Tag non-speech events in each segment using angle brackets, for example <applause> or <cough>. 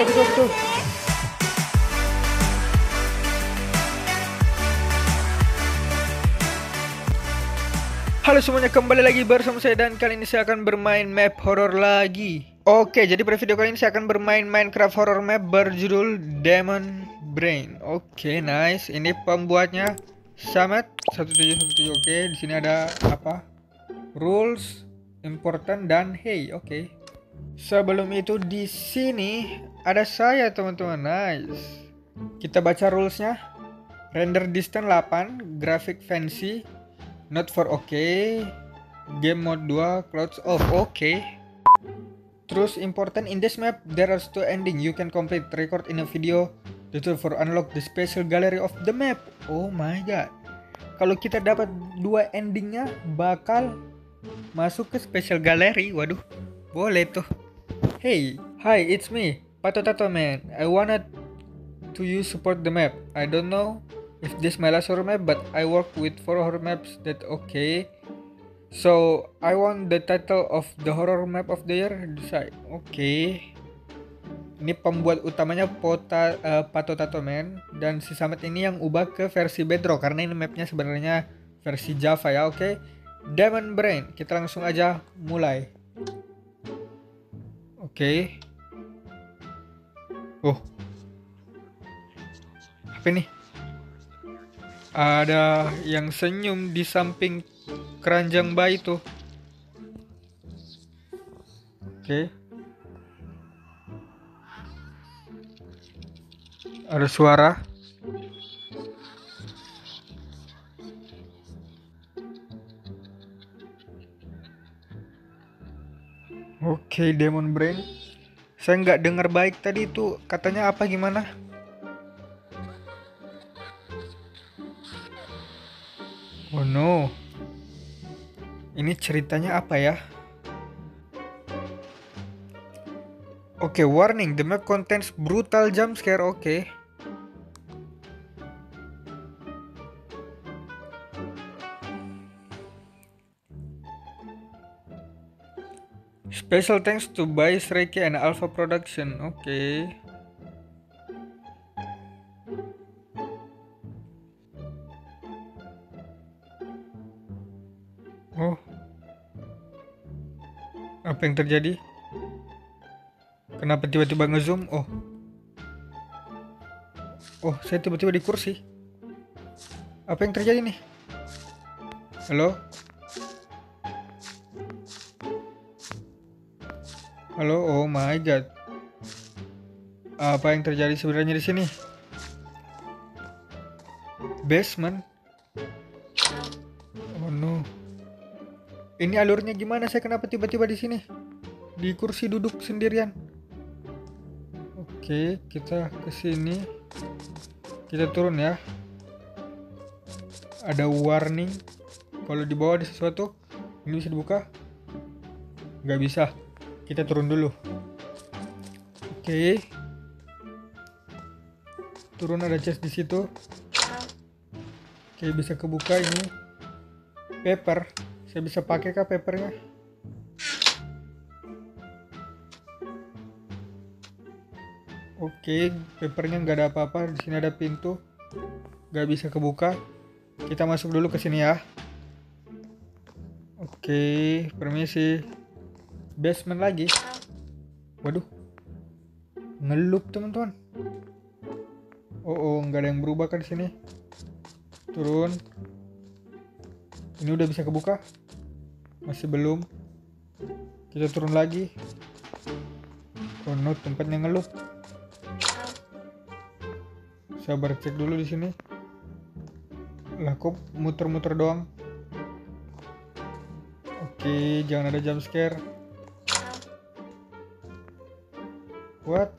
Halo semuanya, kembali lagi bersama saya dan kali ini saya akan bermain map horror lagi. Oke, jadi pada video kali ini saya akan bermain Minecraft horror map berjudul Demon Brain. Oke, nice. Ini pembuatnya Samet 1717. Oke, di sini ada apa? Rules, important dan hey. Oke. Sebelum itu di sini ada saya teman-teman. Nice. Kita baca rulesnya. Render distance 8, graphic fancy, Not for OK. Game mode 2, clouds off. Okay. Terus important in this map there are two ending you can complete record in a video tutorial for unlock the special gallery of the map. Oh my god. Kalau kita dapat dua endingnya bakal masuk ke special gallery. Waduh. Boleh tuh. Hey, hi, it's me, Pato Tato Man. I wanted to use support the map. I don't know if this my last horror map but I work with four horror maps that okay so I want the title of the horror map of the year decide okay. ini pembuat utamanya Pota uh, Pato Tato Man dan si Samet ini yang ubah ke versi Bedrock karena ini mapnya sebenarnya versi Java ya oke okay. Demon Brain kita langsung aja mulai oke okay. Oh apa nih ada yang senyum di samping keranjang bayi tuh. Oke. Okay. Ada suara. Oke, okay, Demon Brain. Saya nggak dengar baik tadi itu katanya apa gimana? Oh no. Ini ceritanya apa ya? Oke, okay, warning, the map contains brutal jump scare. Oke. Okay. Special thanks to Bice Reiki and Alpha Production. Oke. Okay. Oh. Apa yang terjadi? Kenapa tiba-tiba ngezoom? Oh. Oh, saya tiba-tiba di kursi. Apa yang terjadi nih? Halo? Halo, oh my god. Apa yang terjadi sebenarnya di sini? Basement. Ini alurnya gimana? Saya kenapa tiba-tiba di sini? Di kursi duduk sendirian. Oke, kita ke sini. Kita turun ya. Ada warning. Kalau di bawah ada sesuatu, ini bisa dibuka? Nggak bisa. Kita turun dulu. Oke. Turun ada chest di situ. Oke, bisa kebuka ini. Paper. Saya bisa pakai kah papernya? Oke, papernya nggak ada apa-apa. Di sini ada pintu, nggak bisa kebuka. Kita masuk dulu ke sini ya. Oke, permisi. Basement lagi. Waduh, ngelup teman-teman. Oh, oh, nggak ada yang berubah kan di sini. Turun. Ini udah bisa kebuka? masih belum kita turun lagi oh no tempatnya ngelup sabar cek dulu di sini lah kok muter-muter doang oke jangan ada jump scare what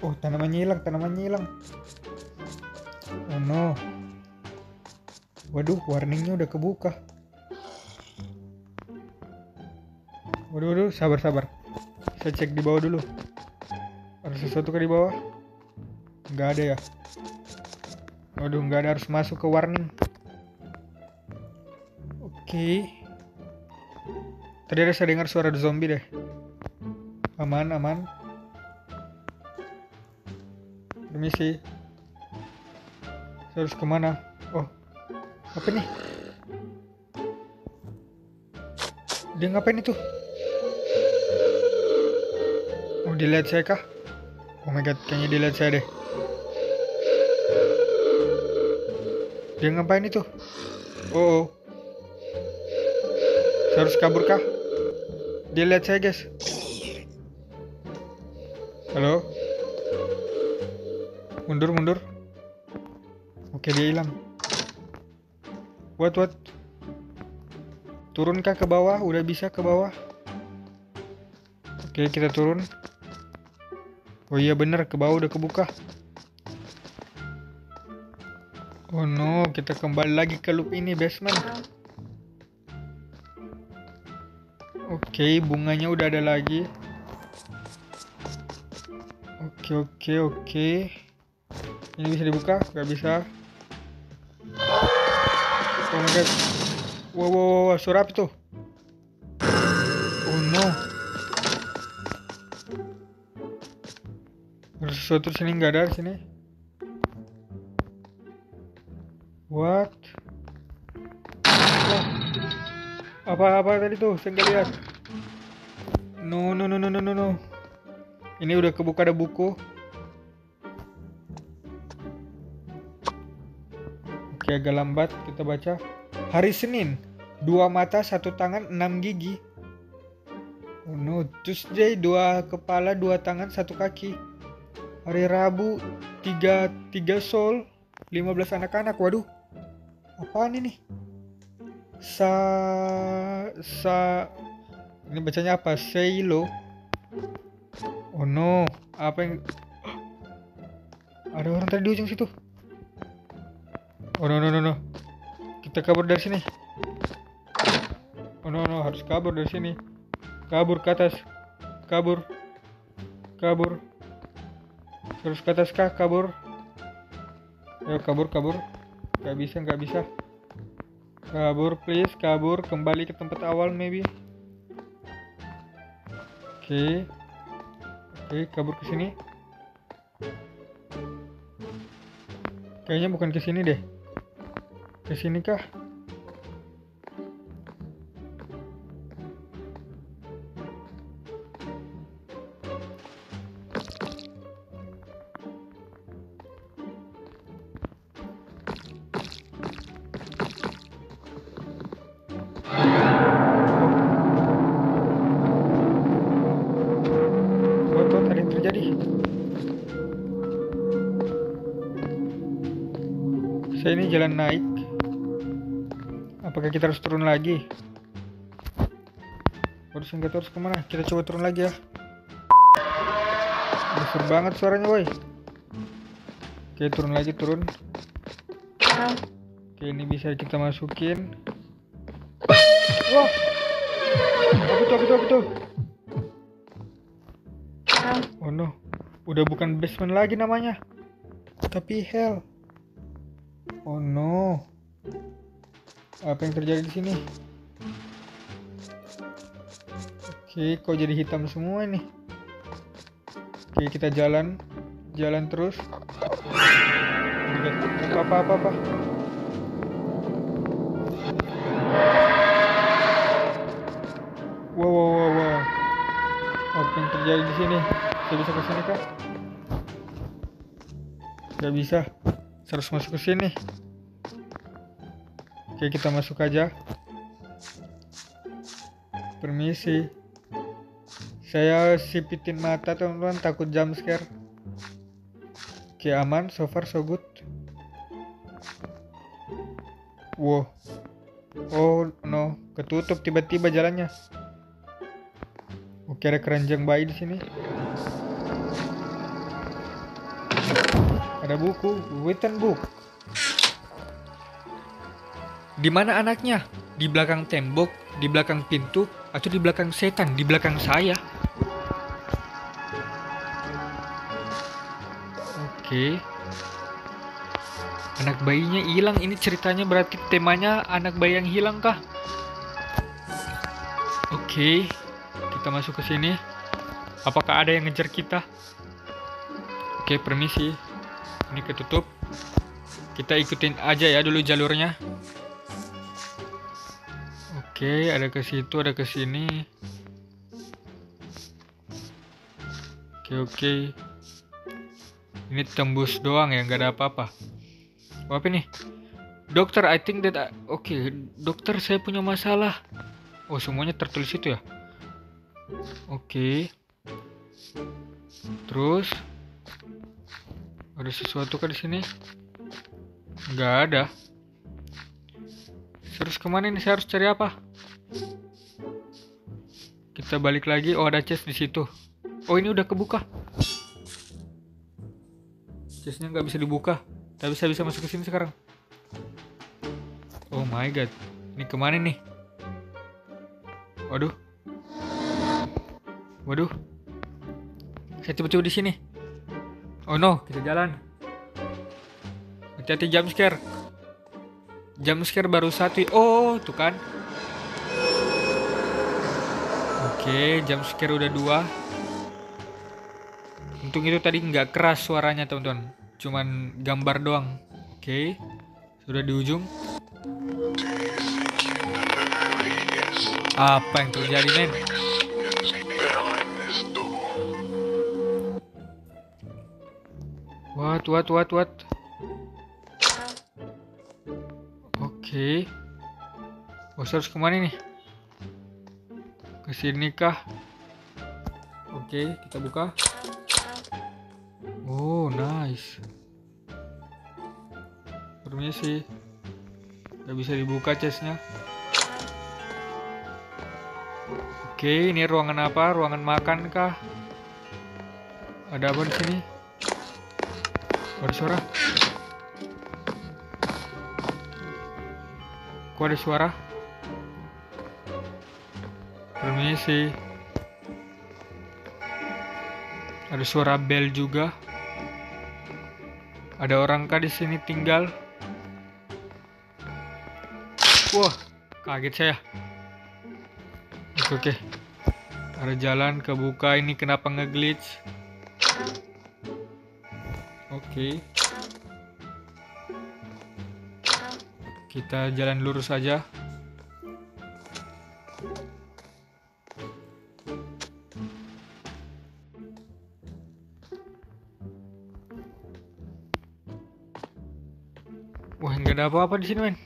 oh tanamannya hilang tanamannya hilang oh no waduh warningnya udah kebuka Waduh, waduh, sabar, sabar. Saya cek di bawah dulu. Ada sesuatu ke di bawah? Nggak ada ya? Waduh, nggak ada harus masuk ke warning. Oke. Okay. Tadi ada saya dengar suara zombie deh. Aman, aman. Permisi. Saya harus ke mana? Oh, apa nih? Dia ngapain itu? Oh, dilihat saya kah? Oh my god, kayaknya dilihat saya deh. Dia ngapain itu? Oh, oh. Saya harus kabur kah? Dia lihat saya guys. Halo? Mundur, mundur. Oke, dia hilang. What, what? Turunkah ke bawah? Udah bisa ke bawah? Oke, kita turun. Oh iya bener, ke bawah udah kebuka. Oh no, kita kembali lagi ke loop ini basement. Oke, bunganya udah ada lagi. Oke, oke, oke. Ini bisa dibuka? Gak bisa. Oh my. Wow, wow, wow, suara tuh? Oh no. Ada sesuatu sini nggak ada di sini. What? Apa-apa tadi tuh? Saya nggak lihat. No, no, no, no, no, no. Ini udah kebuka ada buku. Oke, agak lambat kita baca. Hari Senin, dua mata, satu tangan, enam gigi. Oh no, Tuesday, dua kepala, dua tangan, satu kaki. Hari Rabu, tiga, tiga lima belas anak-anak. Waduh, apaan ini? Sa, sa, ini bacanya apa? Seilo. Oh no, apa yang... <gasps> Ada orang tadi di ujung situ. Oh no no no no. Kita kabur dari sini. Oh no no, harus kabur dari sini. Kabur ke atas. Kabur. Kabur. Terus ke atas kah? Kabur. Ayo kabur kabur. Gak bisa gak bisa. Kabur please, kabur kembali ke tempat awal maybe. Oke. Oke, kabur ke sini. Kayaknya bukan ke sini deh. Ke sini kah? Saya ini jalan naik. Apakah kita harus turun lagi? Nggak tahu harus ke mana. Kita coba turun lagi ya. Besar banget suaranya, woi. Oke, turun lagi, turun. Oke, ini bisa kita masukin. Wah! Apa tuh, apa tuh, apa tuh? Oh no, udah bukan basement lagi namanya. Tapi hell. Oh no. Apa yang terjadi di sini? Oke, kok jadi hitam semua nih? Oke, kita jalan, jalan terus. Apa apa apa apa? Wow, wow, wow, wow. Apa yang terjadi di sini? Saya bisa ke sini kah? Gak bisa. Harus masuk ke sini. Oke, kita masuk aja. Permisi. Saya sipitin mata teman-teman, takut jump scare. Oke, aman. So far so good. Wow. Oh no, ketutup tiba-tiba jalannya. Oke, ada keranjang bayi di sini. Ada buku, written book. Di mana anaknya? Di belakang tembok, di belakang pintu, atau di belakang setan, di belakang saya? Oke. Anak bayinya hilang. Ini ceritanya berarti temanya anak bayi yang hilang kah? Oke. Kita masuk ke sini. Apakah ada yang ngejar kita? Oke, permisi. Ini ketutup. Kita ikutin aja ya dulu jalurnya. Oke, ada ke situ, ada ke sini. Oke, oke. Ini tembus doang ya, nggak ada apa-apa. Oh, apa nih? Dokter, I think that... I- Oke, dokter saya punya masalah. Oh, semuanya tertulis itu ya? Oke. Terus ada sesuatu kan di sini? Nggak ada. Terus ke mana ini? Saya harus cari apa? Kita balik lagi. Oh, ada chest di situ. Oh, ini udah kebuka. Chestnya nggak bisa dibuka. Tapi saya bisa masuk ke sini sekarang. Oh my god. Ini ke mana nih? Waduh. Waduh. Saya coba-coba di sini. Oh no, kita jalan. Hati-hati jump scare. Jump scare baru satu. Oh, tuh kan. Oke, jump scare udah dua. Untung itu tadi nggak keras suaranya teman-teman. Cuman gambar doang. Oke, sudah di ujung. Apa yang terjadi, men? What, what, what, what? Oke. Saya harus ke mana nih? Ke sini kah? Oke, kita buka. Oh, nice. Permisi. Gak bisa dibuka chestnya. Oke, ini ruangan apa? Ruangan makan kah? Ada apa di sini? Ada suara? Kok ada suara? Permisi. Ada suara bel juga. Ada orang kah di sini tinggal? Wah, kaget saya. Oke, oke. Ada jalan kebuka ini kenapa ngeglitch? Oke. Kita jalan lurus saja. Wah, nggak ada apa-apa di sini, men.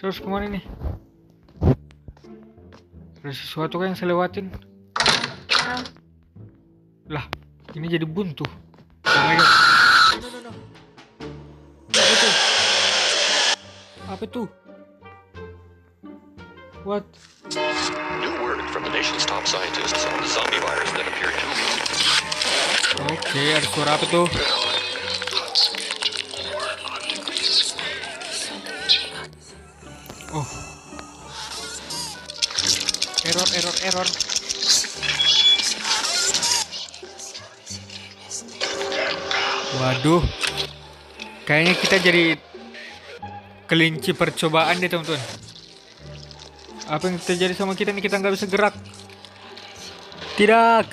Terus ke mana nih? Ada sesuatu kan yang saya lewatin? Lah, ini jadi buntu. Oh my god. No, no, no. Apa itu? Apa itu? What? New word from the nation's top scientists on the zombie virus that appeared two weeks ago. Oke, ada suara apa tuh? Error, error, error. Waduh. Kayaknya kita jadi kelinci percobaan deh teman-teman. Apa yang terjadi sama kita nih kita nggak bisa gerak? Tidak.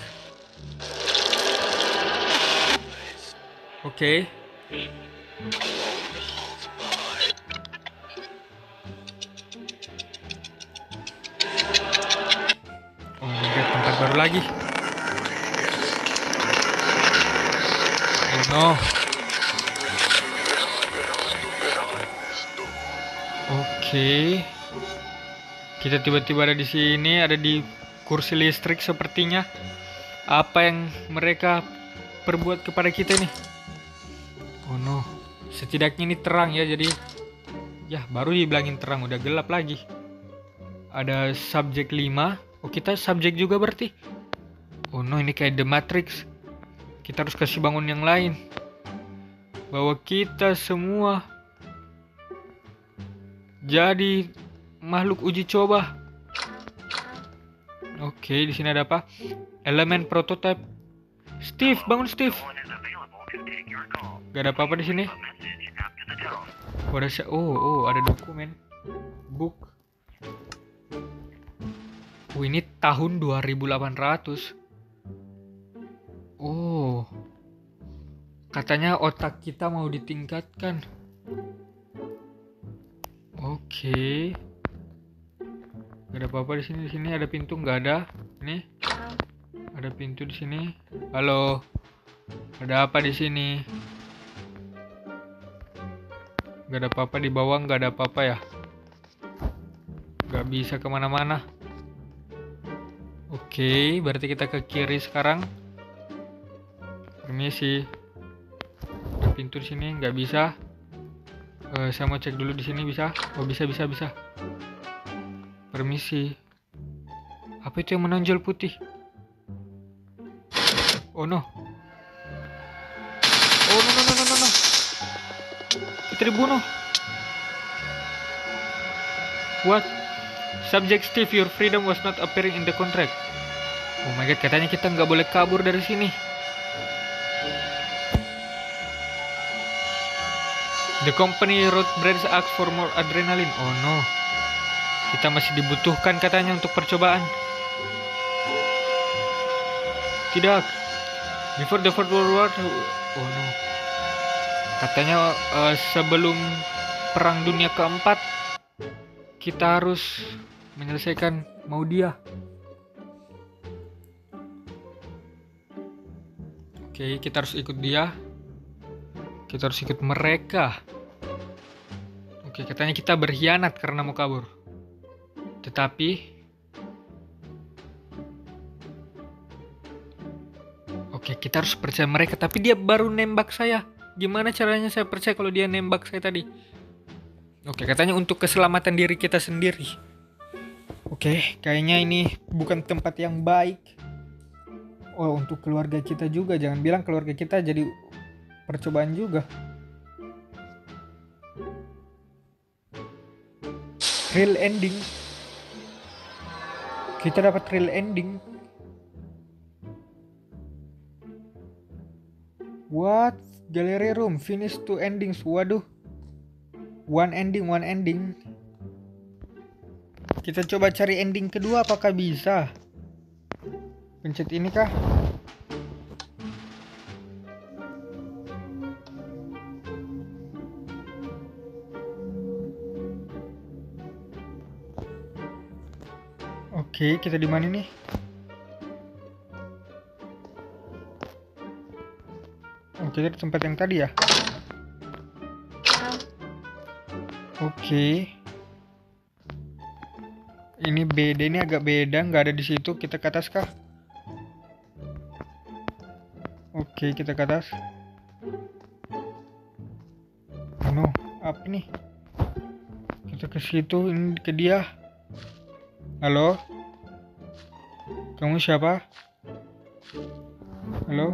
Oke. Oh, lagi. Oh no. Oke. Kita tiba-tiba ada di sini, ada di kursi listrik sepertinya. Apa yang mereka perbuat kepada kita nih? Oh no. Setidaknya ini terang ya, jadi ya baru dibilangin terang udah gelap lagi. Ada subjek 5. Oh, kita subjek juga berarti. Oh no, ini kayak The Matrix. Kita harus kasih bangun yang lain. Bahwa kita semua jadi makhluk uji coba. Oke, di sini ada apa? Elemen prototype. Steve, bangun Steve. Gak ada apa-apa di sini. Oh, oh, oh, ada dokumen. Book. Oh, ini tahun 2800. Oh. Katanya otak kita mau ditingkatkan. Oke. Gak ada apa-apa di sini. Di sini ada pintu nggak ada? Ini ada pintu di sini. Halo. Ada apa di sini? Gak ada apa-apa di bawah, nggak ada apa-apa ya? Gak bisa ke mana-mana. Oke, berarti kita ke kiri sekarang. Permisi. Ada pintu di sini, nggak bisa. Eh, saya mau cek dulu di sini bisa? Oh bisa bisa bisa. Permisi. Apa itu yang menonjol putih? Oh no. Oh no no no no no. no. Kita dibunuh. What? Subject Steve, your freedom was not appearing in the contract. Oh my god, katanya kita nggak boleh kabur dari sini. The company road brands ask for more adrenaline. Oh no. Kita masih dibutuhkan katanya untuk percobaan. Tidak. Before the Fourth World War. Oh no. Katanya eh, sebelum Perang Dunia keempat kita harus menyelesaikan mau dia. Oke, kita harus ikut dia. Kita harus ikut mereka. Oke, katanya kita berkhianat karena mau kabur. Tetapi Oke, kita harus percaya mereka, tapi dia baru nembak saya. Gimana caranya saya percaya kalau dia nembak saya tadi? Oke, katanya untuk keselamatan diri kita sendiri. Oke, kayaknya ini bukan tempat yang baik. Oh, untuk keluarga kita juga. Jangan bilang keluarga kita jadi percobaan juga. Real ending. Kita dapat real ending. What? Gallery room finish two endings. Waduh. One ending, one ending. Kita coba cari ending kedua apakah bisa? Pencet ini kah? Oke, kita di mana nih? Oke, kita tempat yang tadi ya. Oke. Ini beda, ini agak beda, nggak ada di situ. Kita ke atas kah? Oke, kita ke atas. Oh no, apa ini? Kita ke situ, ini ke dia. Halo? Kamu siapa? Halo?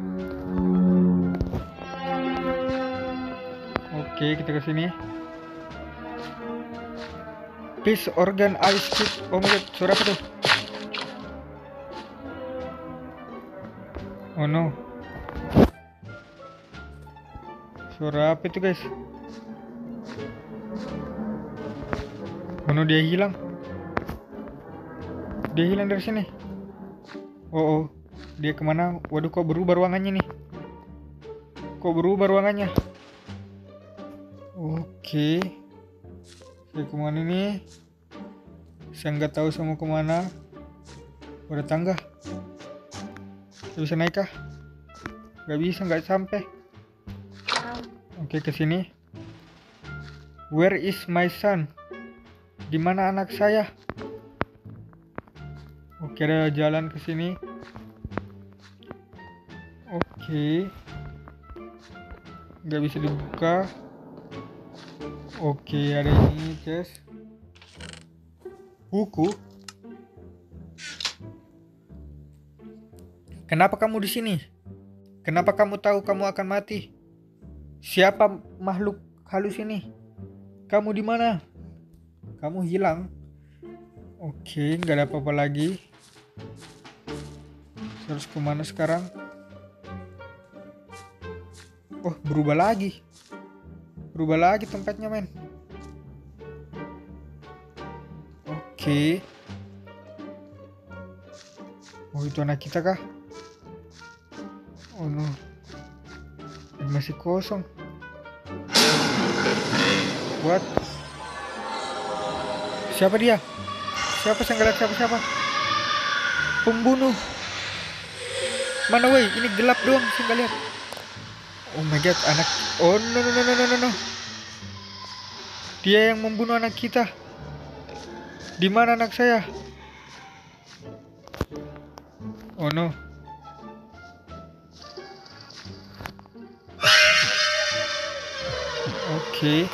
Oke, kita ke sini. Please organ ice kit. Oh my god, suara apa tuh? Oh no. Suara apa itu guys? Oh no, dia hilang. Dia hilang dari sini. Oh, oh. dia ke mana? Waduh, kok berubah ruangannya nih? Kok berubah ruangannya? Oke. Saya ke mana nih? Saya nggak tahu saya mau ke mana. Ada tangga. Saya bisa naik kah? Gak bisa, nggak sampai. Oke, ke sini. Where is my son? Di mana anak saya? Oke, ada jalan ke sini. Oke. Nggak bisa dibuka. Oke, ada ini, guys. Buku. Kenapa kamu di sini? Kenapa kamu tahu kamu akan mati? Siapa makhluk halus ini? Kamu di mana? Kamu hilang. Oke, nggak ada apa-apa lagi. Harus ke mana sekarang? Oh, berubah lagi. Berubah lagi tempatnya, men. Oke. Oh, itu anak kita kah? Oh no. masih kosong. What? Siapa dia? Siapa saya nggak lihat siapa siapa? Pembunuh. Mana woi? Ini gelap doang, nggak lihat. Oh my god, anak. Oh no no no no no no. Dia yang membunuh anak kita. Di mana anak saya? Oh no. Oke.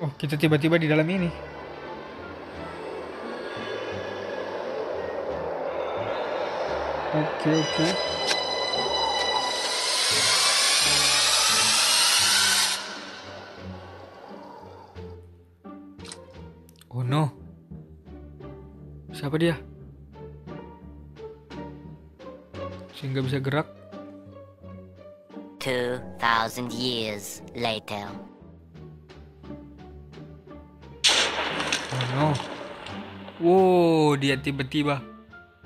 Oh, kita tiba-tiba di dalam ini. Oke, oke. Oh no. Siapa dia? Saya nggak bisa gerak. 2,000 years later. Oh no. Wow, dia tiba-tiba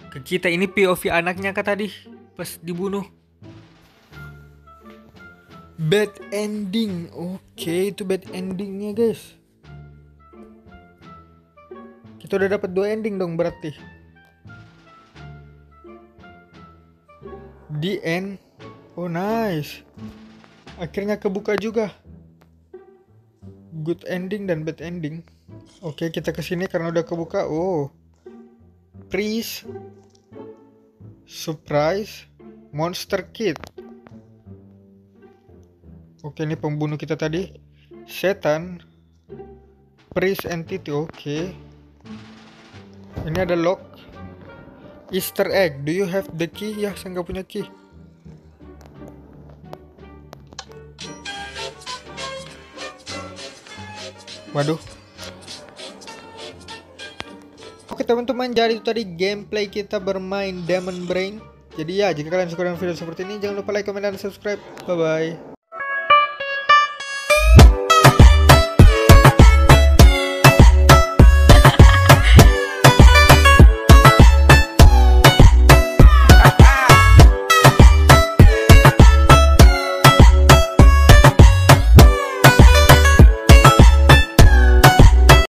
ke kita ini POV anaknya kah tadi pas dibunuh. Bad ending. Oke, itu bad endingnya guys. Kita udah dapat dua ending dong berarti. The end. Oh nice. Akhirnya kebuka juga. Good ending dan bad ending. Oke, kita ke sini karena udah kebuka. Oh. Please. Surprise. Monster Kid. Oke, ini pembunuh kita tadi. Setan. Priest entity. Oke. Ini ada lock. Easter egg. Do you have the key? Ya, saya nggak punya key. Waduh. Oke teman-teman, jadi itu tadi gameplay kita bermain Demon Brain. Jadi ya, jika kalian suka dengan video seperti ini, jangan lupa like, comment, dan subscribe. Bye-bye.